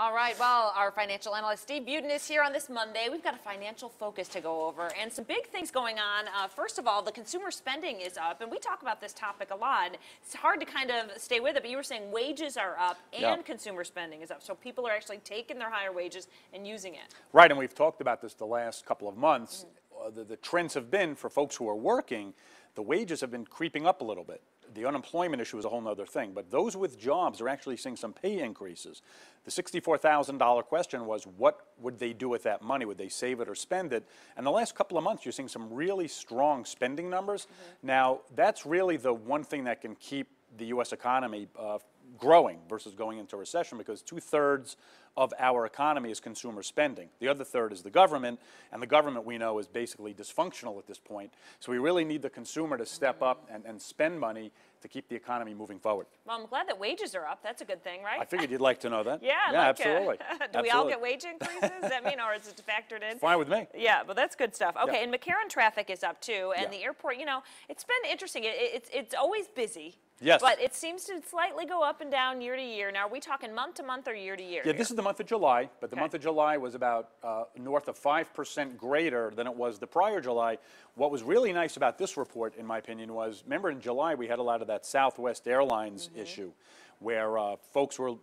All right, well, our financial analyst Steve Budin is here on this Monday. We've got a financial focus to go over and some big things going on. Uh, first of all, the consumer spending is up, and we talk about this topic a lot. It's hard to kind of stay with it, but you were saying wages are up and Yeah. consumer spending is up. So people are actually taking their higher wages and using it. Right, and we've talked about this the last couple of months. Uh, the, the trends have been for folks who are working, the wages have been creeping up a little bit. The unemployment issue is a whole other thing, but those with jobs are actually seeing some pay increases. The $64,000 question was what would they do with that money? Would they save it or spend it? And the last couple of months, you're seeing some really strong spending numbers. Now, that's really the one thing that can keep the U.S. economy uh, growing versus going into recession because two thirds of our economy is consumer spending. The other third is the government, and the government we know is basically dysfunctional at this point. So we really need the consumer to step up and, and spend money to keep the economy moving forward. Well, I'm glad that wages are up. That's a good thing, right? I figured you'd like to know that. yeah, yeah, like absolutely. do we all get wage increases? Does that mean, or is it factored in? Fine with me. Yeah, but that's good stuff. Okay, Yeah. and McCarran traffic is up too, and Yeah. the airport, you know, it's been interesting. It, it- it's it's always busy. Yes. But it seems to slightly go up and down year to year. Now, are we talking month to month or year to year? Yeah, this is the month of July, but the Okay. month of July was about uh, north of 5% greater than it was the prior July. What was really nice about this report, in my opinion, was remember in July we had a lot of that Southwest Airlines Mm-hmm. issue where uh, folks were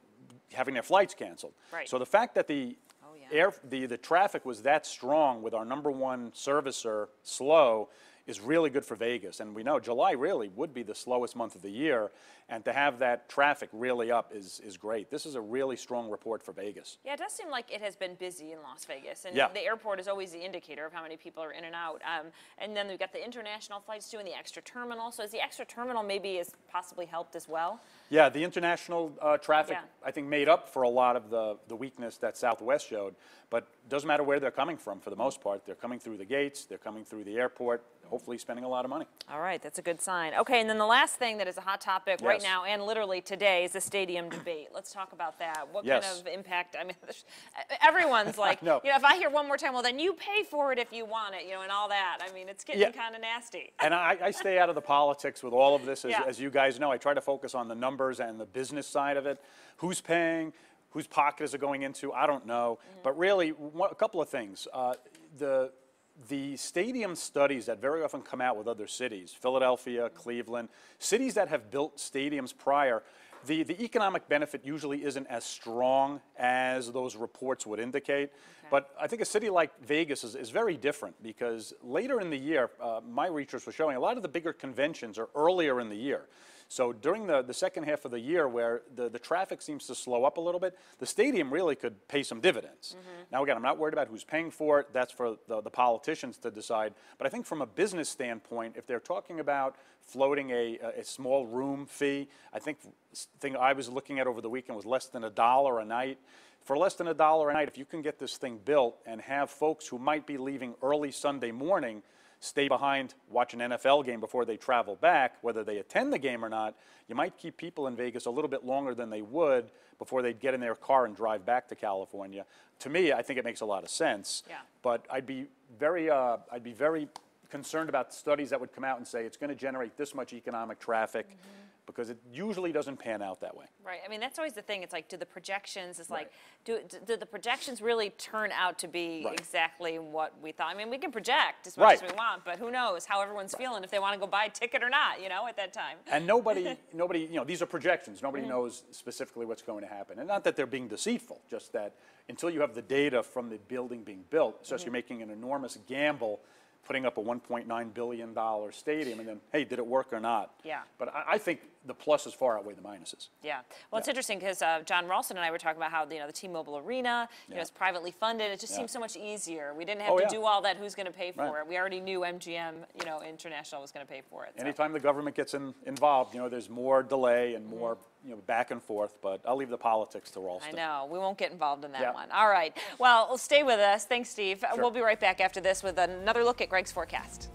having their flights canceled. Right. So the fact that the Oh, yeah. air, the, the traffic was that strong with our number one servicer slow is really good for Vegas. And we know July really would be the slowest month of the year. And to have that traffic really up is, is great. This is a really strong report for Vegas. Yeah, it does seem like it has been busy in Las Vegas, and Yeah. the airport is always the indicator of how many people are in and out. Um, and then we've got the international flights too, and the extra terminal. So is the extra terminal maybe is possibly helped as well? Yeah, the international uh, traffic, Yeah. I think, made up for a lot of the, the weakness that Southwest showed. But doesn't matter where they're coming from for the most part. They're coming through the gates, they're coming through the airport, hopefully spending a lot of money. All right, that's a good sign. Okay, and then the last thing that is a hot topic right now and literally today is the stadium debate. Let's talk about that. What Yes. kind of impact? I mean, everyone's like, know. you know, if I hear one more time, well, then you pay for it if you want it, you know, and all that. I mean, it's getting Yeah. kind of nasty. And I, I stay out of the politics with all of this, as, Yeah. as you guys know. I try to focus on the numbers and the business side of it. Who's paying? Whose pocket is it going into? I don't know. Mm-hmm. But really, one, a couple of things. Uh, the the stadium studies that very often come out with other cities, Philadelphia, Cleveland, cities that have built stadiums prior, the, the economic benefit usually isn't as strong as those reports would indicate. But I think a city like Vegas is, is very different because later in the year, uh, my research was showing a lot of the bigger conventions are earlier in the year. So during the, the second half of the year where the, the traffic seems to slow up a little bit, the stadium really could pay some dividends. Mm-hmm. Now again, I'm not worried about who's paying for it. That's for the, the politicians to decide. But I think from a business standpoint, if they're talking about floating a, a, a small room fee, I think thing I was looking at over the weekend was less than a dollar a night. For less than a dollar a night, if you can get this thing built and have folks who might be leaving early Sunday morning stay behind, watch an NFL game before they travel back, whether they attend the game or not, you might keep people in Vegas a little bit longer than they would before they'd get in their car and drive back to California. To me, I think it makes a lot of sense. Yeah. But I'd be very, uh, I'd be very concerned about studies that would come out and say it's going to generate this much economic traffic, because it usually doesn't pan out that way. Right. I mean, that's always the thing. It's like, do the projections, it's like, do, do the projections really turn out to be Right. exactly what we thought? I mean, we can project as much as we want, but who knows how everyone's feeling if they want to go buy a ticket or not, you know, at that time. And nobody, nobody, you know, these are projections. Nobody Mm-hmm. knows specifically what's going to happen. And not that they're being deceitful, just that until you have the data from the building being built, it's Mm-hmm. you're making an enormous gamble putting up a $1.9 billion stadium and then, hey, did it work or not? Yeah. But I, I think the pluses far outweigh the minuses. Yeah. Well, it's interesting because uh, Jon Ralston and I were talking about how you know the T-Mobile Arena, you know, Yeah. it's privately funded. It just Yeah. seems so much easier. We didn't have Oh, to do all that. Who's going to pay for Right. it? We already knew MGM, you know, International was going to pay for it. so. Anytime the government gets in, involved, you know, there's more delay and more, Mm-hmm. you know, back and forth. But I'll leave the politics to Ralston. I know. We won't get involved in that Yeah. one. All right. Well, stay with us. Thanks, Steve. Sure. We'll be right back after this with another look at Greg's forecast.